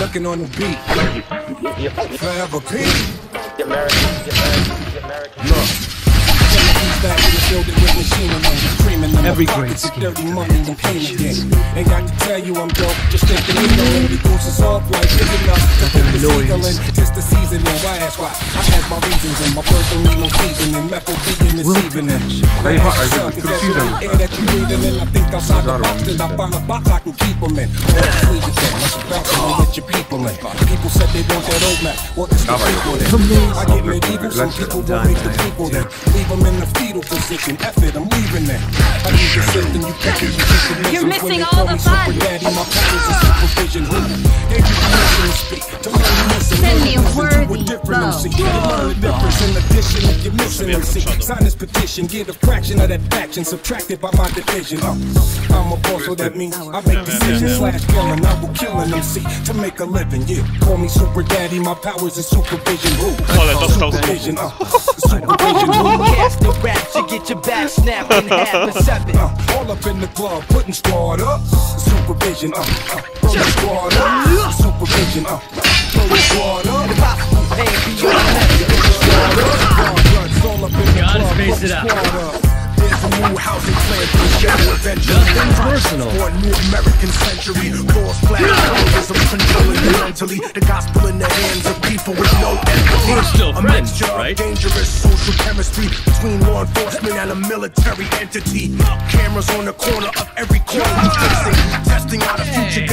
Lurking on the beat. Forever P. Look. Back the building with machinery, screaming Every great scheme dirty money and pain again. Ain't got to tell you I'm dope, just think the needle and the goose is off like big enough to put the Noise. seagull in. It's the season and why ask why? I had my reasons and my need no. Methyl beating this evening. Hey, hot, I Suck, think is that it's air that you breathing in? I think outside the box, then I find a box I can keep them in. Or leave it there, let's bounce on your people in. People said they want that old man, well it's the people then. I get medieval, some people will make the people then. Leave them in the fetal position, F it, I'm leaving it. I need your system, you catch it, you keep it moving. You're missing all the fun. My powers is supervision. Who gave you permission to speak? Worthy different foe. MC. To learn the difference in addition if you're missing MC. Sign this petition, get a fraction of that faction subtracted by my division. Uh, I'm a boss, so that means I make decisions slash killing. I will kill an MC to make a living. Yeah, call me Super Daddy, my powers is supervision. Who? Ale dostał z Supervision. Uh, supervision. Who? Cast the rap to get your back snapped in half a seven. Uh, all up in the club, putting squad up. Supervision, uh, uh, throw the squad up. Supervision, uh, throw the squad Gotta club, space putting it out. up. There's new housing plan for the ghetto personal. For a new American century. Laws flat, terrorism controlling mentally. The gospel in the hands of people with no empathy. We're still a friends, mixture of right? dangerous social chemistry between law enforcement and a military entity. Cameras on the corner of every corner we facing. Testing out a future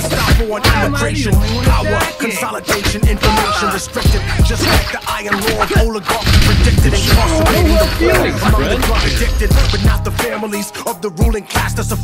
on immigration. Power, consolidation, information restricted. Just like the iron law of oligarchy predicted. Incarcerating the poor among the drug addicted. But not the families of the ruling class that's a